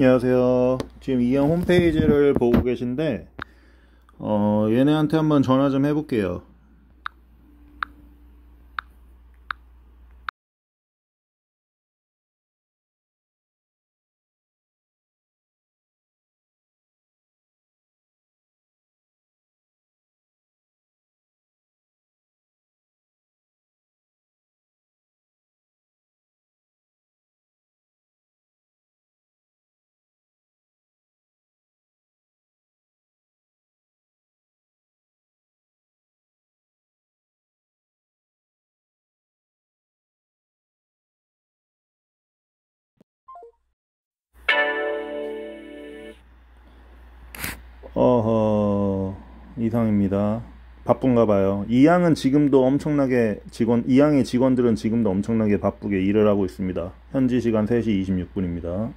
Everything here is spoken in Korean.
안녕하세요. 지금 이형 홈페이지를 보고 계신데, 어, 얘네한테 한번 전화 좀 해볼게요. 어허, 이상입니다. 바쁜가 봐요. 이양은 지금도 엄청나게 직원, 이양의 직원들은 지금도 엄청나게 바쁘게 일을 하고 있습니다. 현지 시간 3시 26분입니다.